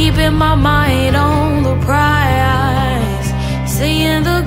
keeping my mind on the prize, seeing the